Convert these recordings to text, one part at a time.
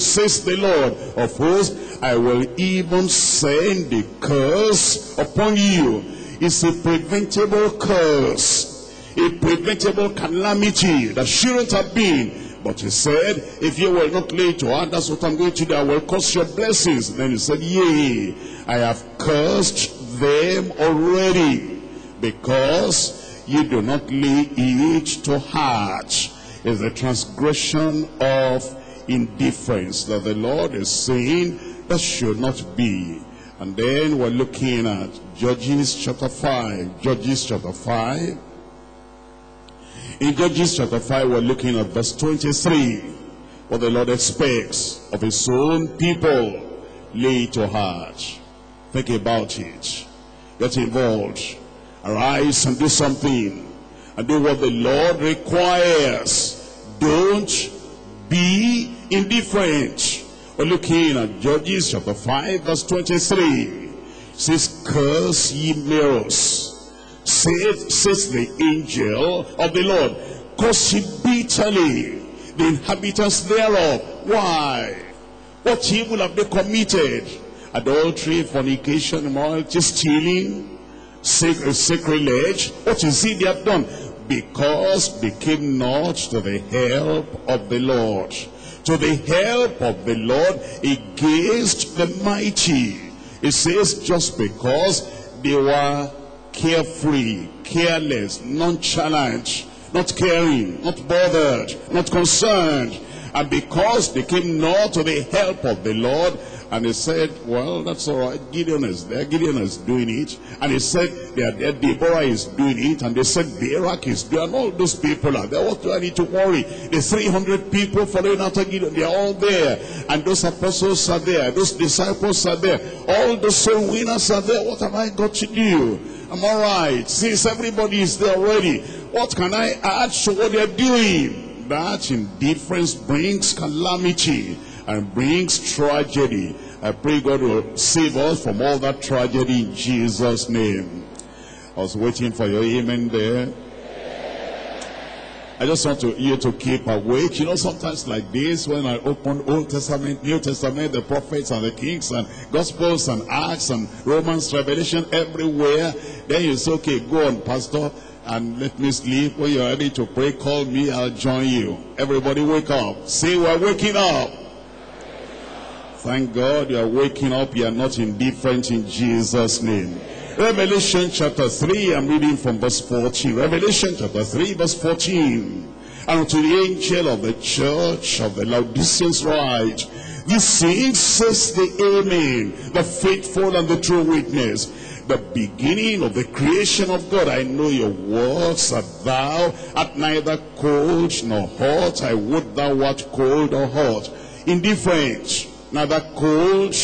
says the Lord of hosts, I will even send a curse upon you. It's a preventable curse, a preventable calamity that shouldn't have been. But he said, if you will not lay to heart, that's what I'm going to do. I will curse your blessings. Then he said, yea, I have cursed them already because you do not lay it to heart. It's the transgression of indifference that the Lord is saying that should not be. And then we're looking at Judges chapter 5. Judges chapter 5. In Judges chapter 5, we're looking at verse 23. What the Lord expects of his own people. Lay to heart. Think about it. Get involved. Arise and do something. And do what the Lord requires. Don't be indifferent. We're looking at Judges chapter 5 verse 23. It says, Curse ye Meroz. Says, says the angel of the Lord. Curse ye bitterly the inhabitants thereof. Why? What evil have they committed? Adultery, fornication, immorality, stealing, sac- sacrilege. What is it they have done? Because they came not to the help of the Lord. To the help of the Lord against the mighty. It says just because they were carefree, careless, nonchalant, not caring, not bothered, not concerned. And because they came not to the help of the Lord, and he said, well, that's all right. Gideon is there. Gideon is doing it. And he said, they are there. Deborah is doing it. And they said, Barak is there. And all those people are there. What do I need to worry? The 300 people following after Gideon, they are all there. And those apostles are there. Those disciples are there. All the soul winners are there. What have I got to do? I'm all right. Since everybody is there already, what can I add to what they're doing? That indifference brings calamity and brings tragedy. I pray God will save us from all that tragedy in Jesus' name. I was waiting for your amen there. I just want to, you to keep awake. You know, sometimes like this, when I open Old Testament, New Testament, the prophets and the kings and Gospels and Acts and Romans, Revelation, everywhere, then you say, okay, go on, Pastor, and let me sleep. When you're ready to pray, call me, I'll join you. Everybody wake up. Say, we're waking up. Thank God you are waking up. You are not indifferent in Jesus' name. Revelation chapter 3, I'm reading from verse 14. Revelation chapter 3, verse 14. And to the angel of the church of the Laodiceans write, This thing says the Amen, the faithful and the true witness, the beginning of the creation of God. I know your works that thou art neither cold nor hot. I would thou art cold or hot. Indifferent, neither cold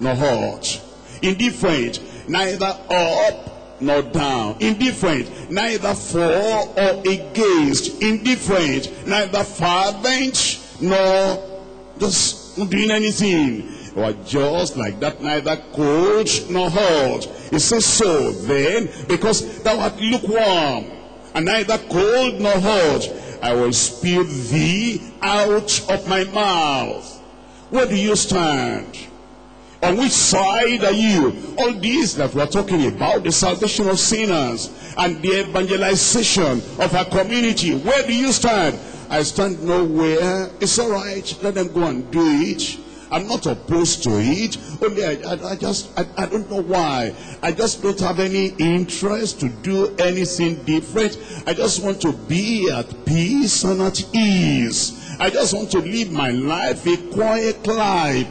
nor hot. Indifferent, neither up nor down. Indifferent, neither for or against. Indifferent, neither fervent nor just doing anything. Are just like that, neither cold nor hot. It says so then, because thou art lukewarm, and neither cold nor hot, I will spew thee out of my mouth. Where do you stand? On which side are you? All these that we're talking about, the salvation of sinners and the evangelization of our community, where do you stand? I stand nowhere. It's all right. Let them go and do it. I'm not opposed to it. Only I, I, I just, I, I don't know why. I just don't have any interest to do anything different. I just want to be at peace and at ease. I just want to live my life a quiet life.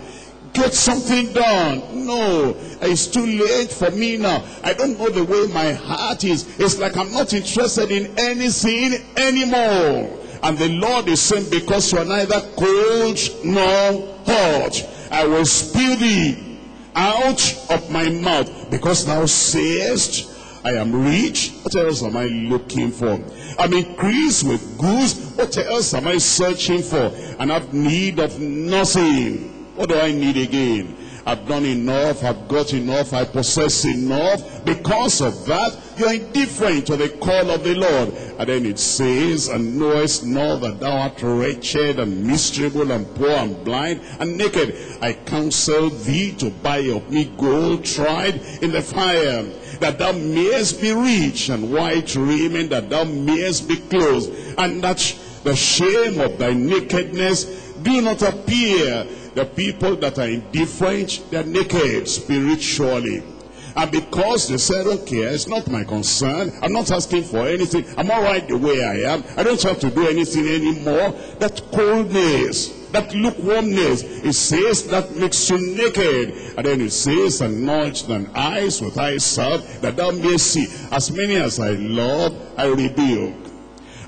Get something done. No, it's too late for me now. I don't know the way my heart is. It's like I'm not interested in anything anymore. And the Lord is saying, because you are neither cold nor hot, I will spew thee out of my mouth. Because thou sayest, I am rich. What else am I looking for? I'm increased with goods. What else am I searching for? And I've need of nothing. What do I need again? I've done enough, I've got enough, I possess enough. Because of that, you're indifferent to the call of the Lord. And then it says, And knowest not that thou art wretched and miserable and poor and blind and naked. I counsel thee to buy of me gold tried in the fire, that thou mayest be rich and white raiment, that thou mayest be clothed, and that the shame of thy nakedness do not appear. The people that are indifferent, they're naked spiritually. And because they say, okay, it's not my concern. I'm not asking for anything. I'm all right the way I am. I don't have to do anything anymore. That coldness, that lukewarmness, it says that makes you naked. And then it says, anoint thine eyes with eye salve, that thou mayest see. As many as I love, I rebuke.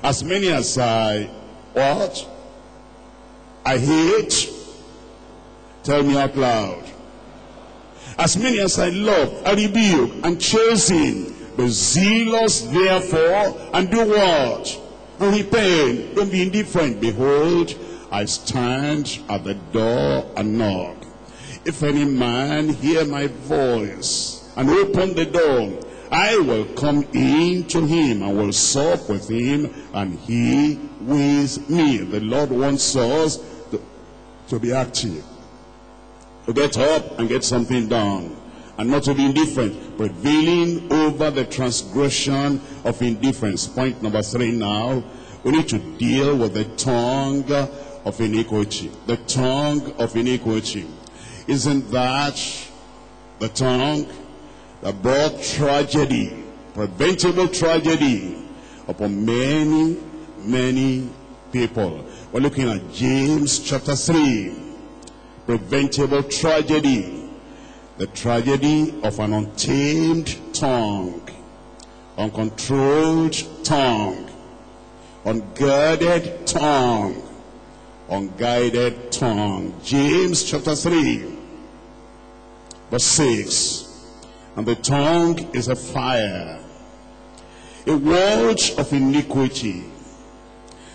As many as I, what? I hate. Tell me out loud. As many as I love, I rebuke and chasten. Be zealous therefore, and do what? And repent. Don't be indifferent. Behold, I stand at the door and knock. If any man hear my voice and open the door, I will come in to him and will sup with him and he with me. The Lord wants us to, to be active to get up and get something done and not to be indifferent prevailing over the transgression of indifference. Point number three now. We need to deal with the tongue of iniquity. The tongue of iniquity. Isn't that the tongue that brought tragedy preventable tragedy upon many many people? We're looking at james chapter 3 preventable tragedy. The tragedy of an untamed tongue, uncontrolled tongue, unguarded tongue, unguided tongue. James chapter 3, verse 6. And the tongue is a fire, a world of iniquity.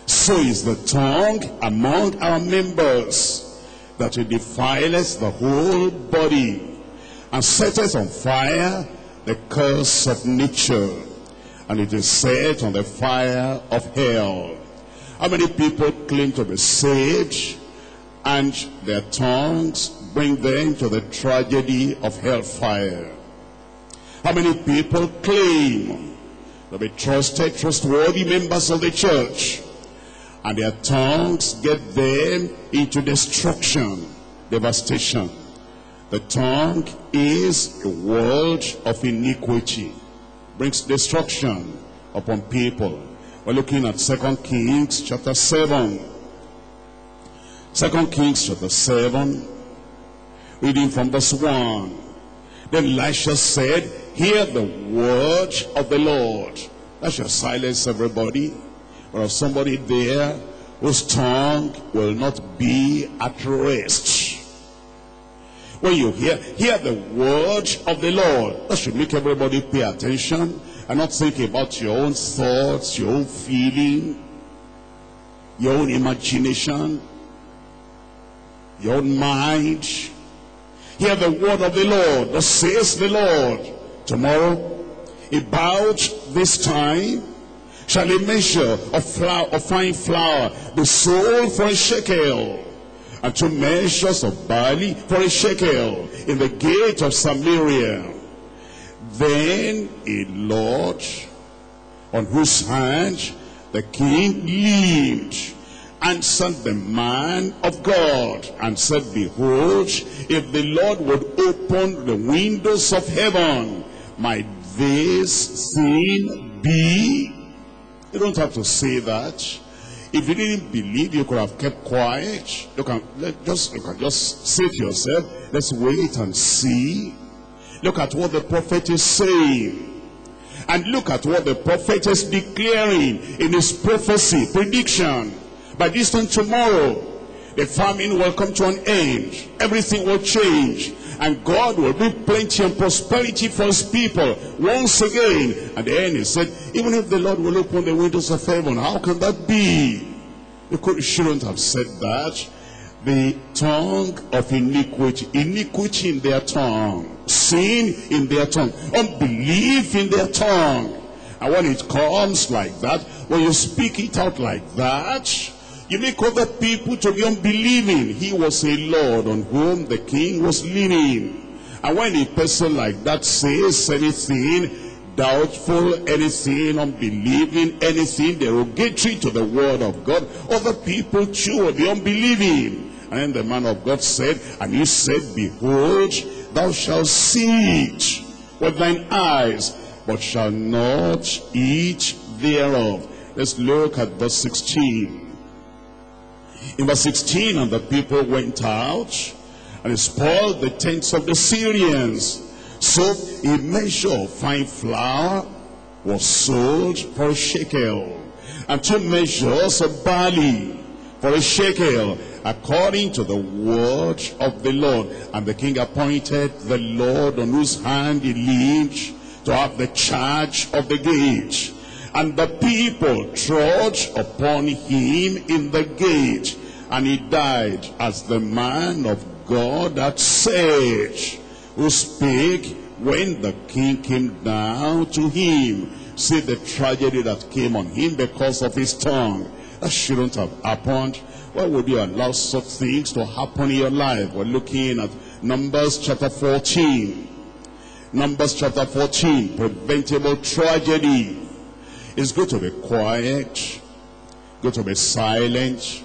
So is the tongue among our members that it defileth the whole body and setteth on fire the curse of nature. And it is set on the fire of hell. How many people claim to be saved and their tongues bring them to the tragedy of hellfire? How many people claim to be trusted trustworthy members of the church and their tongues get them into destruction, devastation. The tongue is a world of iniquity, brings destruction upon people. We're looking at Second Kings chapter 7. Second Kings chapter 7, reading from verse 1. Then Elisha said, Hear the word of the Lord. That shall silence everybody or of somebody there whose tongue will not be at rest. When you hear, hear the word of the Lord, that should make everybody pay attention and not think about your own thoughts, your own feeling, your own imagination, your own mind. Hear the word of the Lord, that says the Lord. Tomorrow, about this time, shall a measure of flour of fine flour be sold for a shekel and two measures of barley for a shekel in the gate of Samaria. Then a Lord on whose hand the king leaned answered the man of God and said behold if the Lord would open the windows of heaven might this sin be you don't have to say that. If you didn't believe, you could have kept quiet. You can let, just you can just say to yourself, let's wait and see. Look at what the prophet is saying. And look at what the prophet is declaring in his prophecy, prediction. By this time tomorrow, the famine will come to an end. Everything will change. And God will bring plenty and prosperity for his people once again. At the end he said, even if the Lord will open the windows of heaven, how can that be? You, could, shouldn't have said that. the tongue of iniquity, iniquity in their tongue, sin in their tongue, unbelief in their tongue. And when it comes like that, when you speak it out like that, you make other people to be unbelieving. He was a Lord on whom the king was leaning. And when a person like that says anything, doubtful, anything, unbelieving, anything derogatory to the word of God, other people too will be unbelieving. And then the man of God said, and he said, Behold, thou shalt see it with thine eyes, but shall not eat thereof. Let's look at verse 16. In verse 16, and the people went out and spoiled the tents of the Syrians. So a measure of fine flour was sold for a shekel, and two measures of barley for a shekel, according to the word of the Lord. And the king appointed the Lord on whose hand he leaned to have the charge of the gate. And the people trod upon him in the gate, and he died as the man of God had said, who spake when the king came down to him. See the tragedy that came on him because of his tongue. That shouldn't have happened. Why would you allow such things to happen in your life? We're looking at Numbers chapter 14. Numbers chapter 14, preventable tragedy. It's good to be quiet, good to be silent,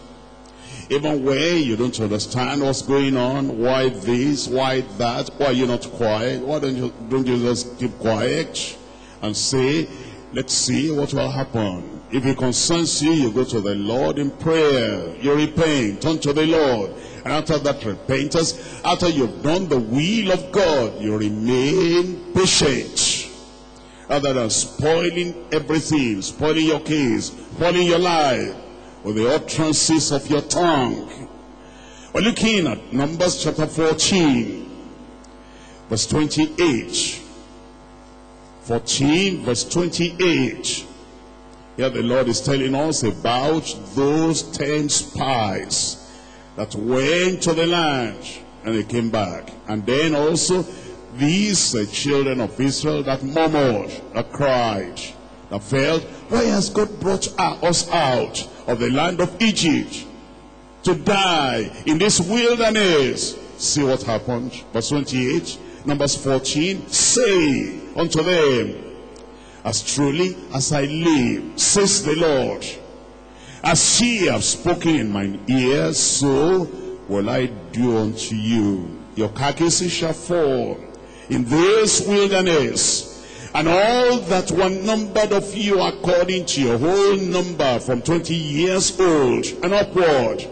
even when you don't understand what's going on, why this, why that, why you're not quiet, why don't you, don't you just keep quiet and say, let's see what will happen. If it concerns you, you go to the Lord in prayer. You repent, turn to the Lord. And after that repentance, after you've done the will of God, you remain patient. Other than spoiling everything, spoiling your case, spoiling your life, with the utterances of your tongue. We're looking at Numbers chapter 14, verse 28. 14, verse 28. Here the Lord is telling us about those ten spies that went to the land and they came back. And then also these uh, children of Israel that murmured, that cried, that felt, why has God brought us out of the land of Egypt to die in this wilderness? See what happened. Verse 28, Numbers 14, say unto them, as truly as I live, says the Lord, as ye have spoken in mine ears, so will I do unto you. Your carcasses shall fall in this wilderness, and all that were numbered of you according to your whole number from 20 years old and upward,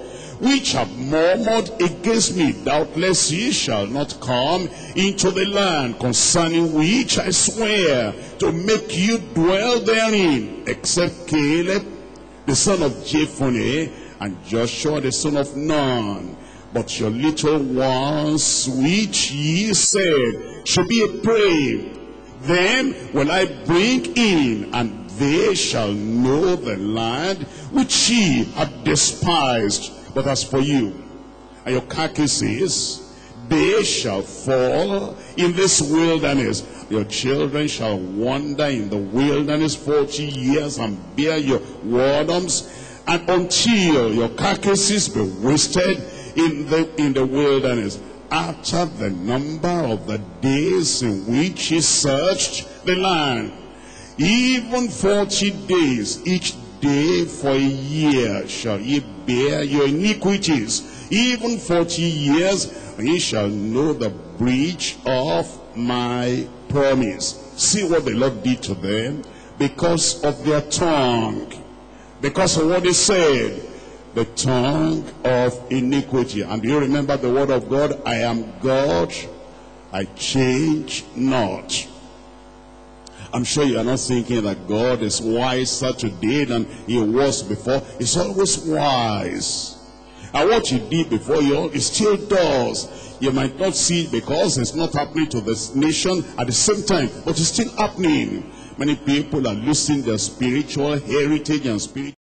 which have murmured against me, doubtless ye shall not come into the land concerning which I swear to make you dwell therein, except Caleb, the son of Jephunneh, and Joshua, the son of Nun. But your little ones, which ye said should be a prey, them will I bring in, and they shall know the land which ye have despised. But as for you and your carcasses, they shall fall in this wilderness. Your children shall wander in the wilderness 40 years and bear your wardums, and until your carcasses be wasted in the, in the wilderness after the number of the days in which he searched the land. Even forty days, each day for a year shall ye bear your iniquities. Even forty years, ye shall know the breach of my promise. See what the Lord did to them because of their tongue. Because of what they said the tongue of iniquity. And do you remember the word of God? I am God, I change not. I'm sure you are not thinking that God is wiser today than he was before. He's always wise. And what he did before you, he still does. You might not see it because it's not happening to this nation at the same time, but it's still happening. Many people are losing their spiritual heritage and spiritual